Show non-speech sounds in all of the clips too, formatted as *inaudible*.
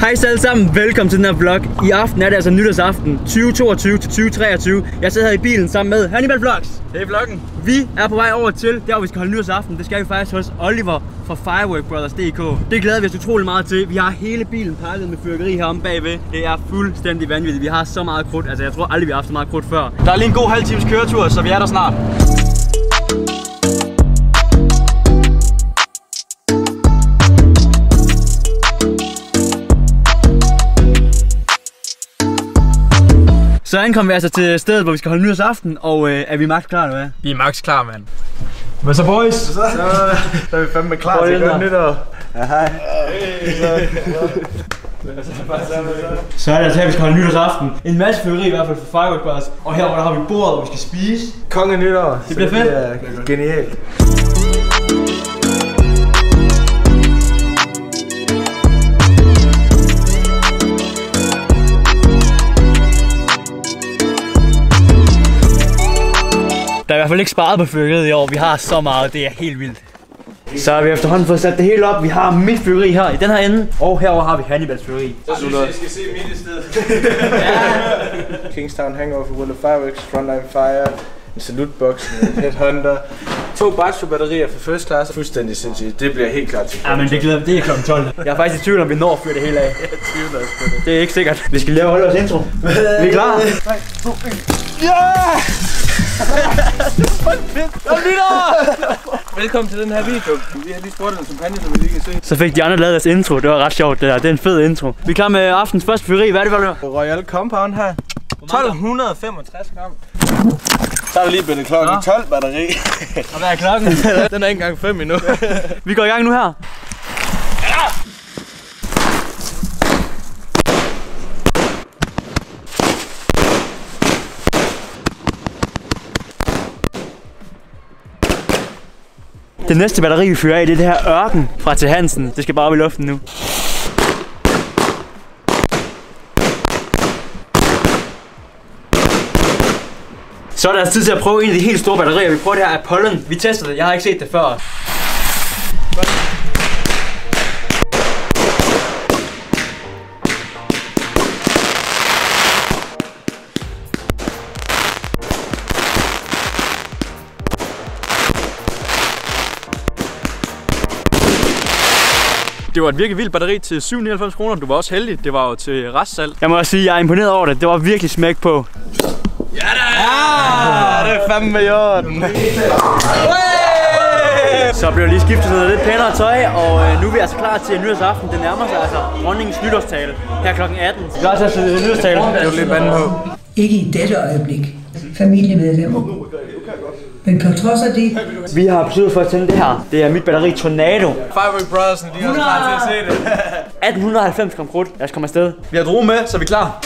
Hej alle sammen, velkommen til den her vlog. I aften er det altså nytårsaften 2022 til 2023. Jeg sidder her i bilen sammen med Hannibal Vlogs. Det er vloggen. Vi er på vej over til, der hvor vi skal holde nytårsaften. Det skal vi faktisk hos Oliver fra Fireworkbrothers.dk. Det glæder vi os utrolig meget til. Vi har hele bilen pakket med fyrkeri heromme bagved. Det er fuldstændig vanvittigt. Vi har så meget krudt. Altså jeg tror aldrig vi har haft så meget krudt før. Der er lige en god halv times køretur, så vi er der snart. Så ankom vi altså til stedet, hvor vi skal holde nytårsaften. Og øh, er vi magt klar, eller hvad? Vi er max klar, mand. Hvad så, boys? Så, så, så er vi fandme klar til at gøre nytår. Ja, hej. Så er det altså her, vi skal holde nytårsaften. En masse fyrkeri i hvert fald for Firework Brothers. Og herovre der har vi bordet, hvor vi skal spise. Konge nytår. Det bliver fedt. Det er genialt. Fald ikke sparet på fyrkeriet i år. Vi har så meget, det er helt vildt. Så har vi efterhånden fået sat det hele op. Vi har mit fyrkeri her i den her ende, og herover har vi Hannibals fyrkeri. Så synes jeg, I skal se mit i stedet. Kingstown Hangover for World of Fireworks, Frontline Fire, en salutbox, en headhunter, to batterier for first class. Fuldstændig sindssygt. Det bliver helt klart til. Ja, men det glæder det er kl. 12. Jeg er faktisk i tvivl om, vi når at fyre det hele af. Jeg tvivler også på det. Det er ikke sikkert. Vi skal lige holde vores intro. Vi er klar. *laughs* Velkommen til den her video. Vi har lige spurgt en champagne, som vi lige kan se. Så fik de andre lavet deres intro. Det var ret sjovt det der. Det er en fed intro. Vi er klar med aftens første fyrkeri. Hvad er det, Valør? Royal Compound her. 1265 gram. Så er der lige blevet klokken Nå. 12 batteri. Og hvad er klokken? *laughs* den er ikke engang 5 endnu. Vi går i gang nu her. Det næste batteri, vi fyrer af, det er det her ørken fra til Hansen. Det skal bare op i luften nu. Så er det altså tid til at prøve en af de helt store batterier. Vi prøver det her Apollon. Vi tester det. Jeg har ikke set det før. Det var et virkelig vildt batteri til 97 kroner. Du var også heldig. Det var jo til restsalg. Jeg må også sige, at jeg er imponeret over det. Det var virkelig smæk på. Ja, det er fandme i orden. Så blev lige skiftet noget lidt pænere tøj, og øh, nu er vi altså klar til nytårsaften. Det nærmer sig altså dronningens nytårstale her kl. 18. Vi er klar til at nytårstale. Det er jo lidt vand på. Ikke i dette øjeblik. Familiemedlemmer. Men på trods af det, Vi har besluttet for at tænde det her. Det er mit batteri Tornado. Firework Brothers, de er også klar til at se det. 1890 gram *laughs* krudt. Lad os komme afsted. Vi har drue med, så er vi klar.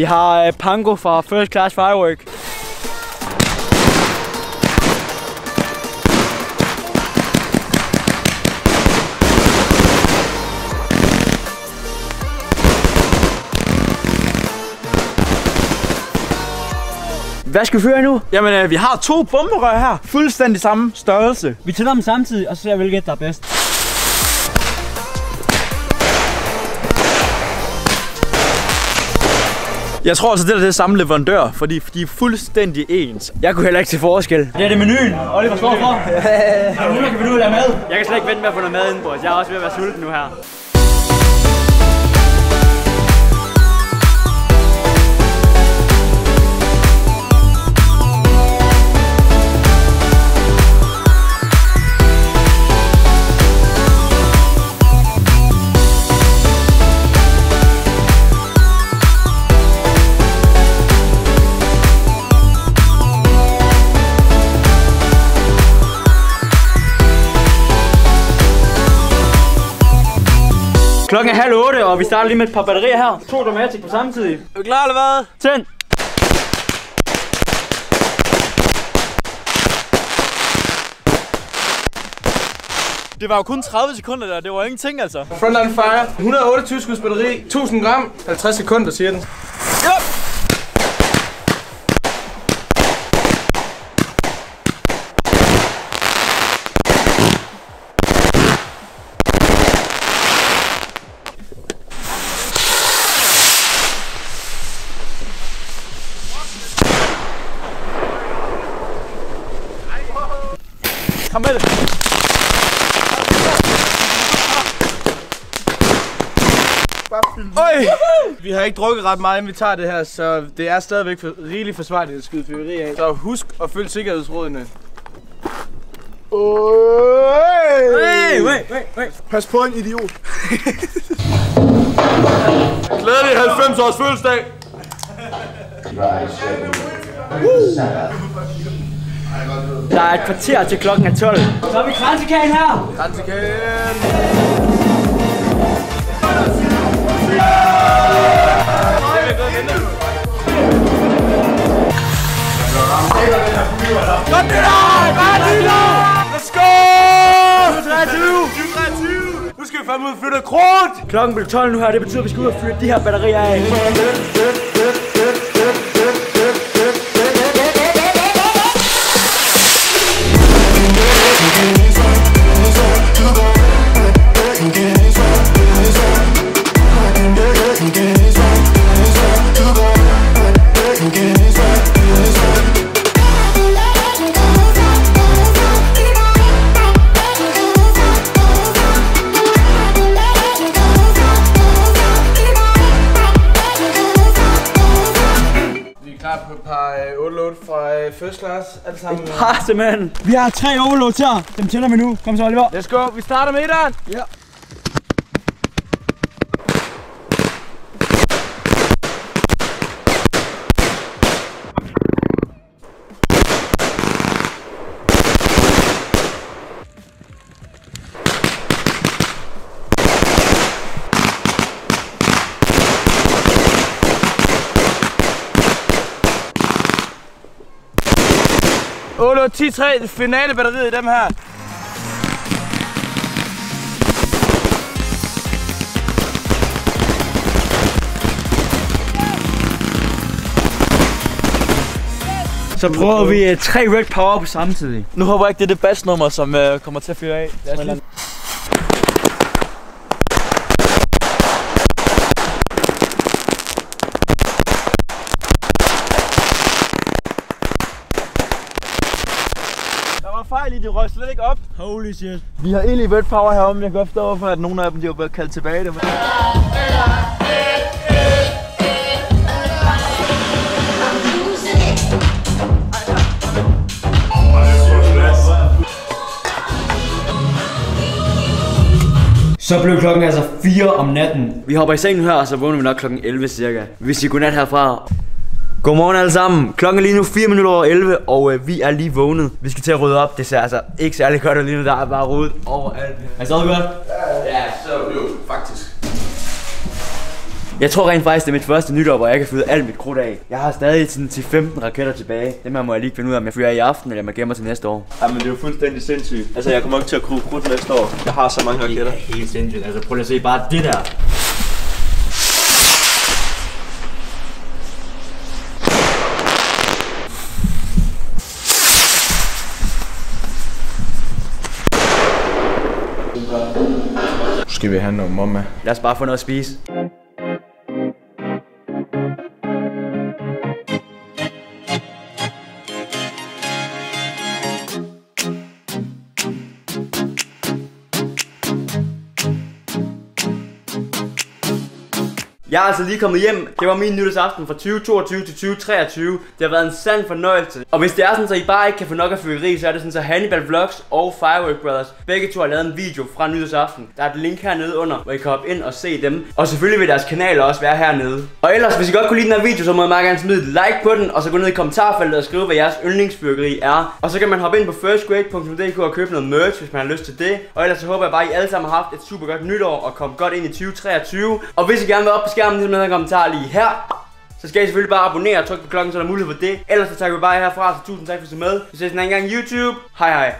Vi har øh, Pango fra First Class Firework. Hvad skal vi føre nu? Jamen, øh, vi har to bomberør her. Fuldstændig samme størrelse. Vi tænder dem samtidig, og så ser vi, hvilket der er bedst. Jeg tror altså, det der det er samme leverandør, fordi de er fuldstændig ens. Jeg kunne heller ikke se forskel. Det er det menuen. Oliver står for. *laughs* Er der kan finde ud af at lave mad? Jeg kan slet ikke vente med at få noget mad indenbords. Jeg er også ved at være sulten nu her. Klokken er halv otte, og vi starter lige med et par batterier her. To Domatic på samme tid. Er vi klar eller hvad? Tænd! Det var jo kun 30 sekunder der, det var ingenting altså. Frontline Fire, 128 skuds batteri, 1000 gram, 50 sekunder siger den. Kom med det. Øj! Vi har ikke drukket ret meget, inden vi tager det her, så det er stadigvæk for, rigeligt forsvarligt at skyde fyrværkeri af. Så husk at følge sikkerhedsrådene. Hey, wait, wait, wait. Pas på en idiot. Glædelig 90 års fødselsdag! Der er et kvarter til klokken er 12. Så er vi kransekagen her. Kransekagen! Let's go! 2023! Nu skal vi fandme ud og flytte krudt! Klokken bliver 12 nu her, det betyder, at vi skal ud og fyre de her batterier af. First class, alle sammen. Har simpelthen. Vi har tre overloads her. Dem tænder vi nu. Kom så, Oliver. Let's go, vi starter med etteren. Ja. Overload 10-3, finale batteriet i dem her. Så prøver vi uh, tre Red Power på samme tid. Nu håber jeg ikke, det er det bassnummer, som uh, kommer til at fyre af. Lad os lige- i, de røg slet ikke op. Holy shit. Vi har egentlig Red Power heromme. Jeg kan godt forstå, hvorfor at nogle af dem de var blevet kaldt tilbage. Det. Så blev klokken altså 4 om natten. Vi hopper i seng nu her, og så vågner vi nok klokken 11 cirka. Vi siger godnat herfra. Godmorgen alle sammen. Klokken er lige nu 4 minutter over 11, og øh, vi er lige vågnet. Vi skal til at rydde op. Det ser altså ikke særlig godt ud lige nu. Der er bare rodet overalt. Er det stadig godt? Ja, så jo, faktisk. Jeg tror rent faktisk, det er mit første nytår, hvor jeg kan fyre alt mit krudt af. Jeg har stadig sådan til 15 raketter tilbage. Dem her må jeg lige finde ud af, om jeg fyrer i aften, eller om jeg gemmer til næste år. Ja, men det er jo fuldstændig sindssygt. Altså, jeg kommer ikke til at krue krudt næste år. Jeg har så mange raketter. Det er helt sindssygt. Altså prøv lige at se bare det der. Skal vi have noget momma. Lad os bare få noget at spise. Jeg er altså lige kommet hjem. Det var min nytårsaften fra 2022 til 2023. Det har været en sand fornøjelse. Og hvis det er sådan, så I bare ikke kan få nok af fyrkeri, så er det sådan, så Hannibal Vlogs og Firework Brothers begge to har lavet en video fra nytårsaften. Der er et link hernede under, hvor I kan hoppe ind og se dem. Og selvfølgelig vil deres kanaler også være hernede. Og ellers, hvis I godt kunne lide den her video, så må I meget gerne smide et like på den, og så gå ned i kommentarfeltet og skrive, hvad jeres yndlingsfyrkeri er. Og så kan man hoppe ind på firstgrade.dk og købe noget merch, hvis man har lyst til det. Og ellers så håber jeg bare, at I alle sammen har haft et super godt nytår og kom godt ind i 2023. Og hvis I gerne vil op på skærmen, lige med en kommentar lige her. Så skal I selvfølgelig bare abonnere og trykke på klokken, så der er mulighed for det. Ellers så tager vi bare herfra, så tusind tak for at se med. Vi ses en anden gang YouTube. Hej hej.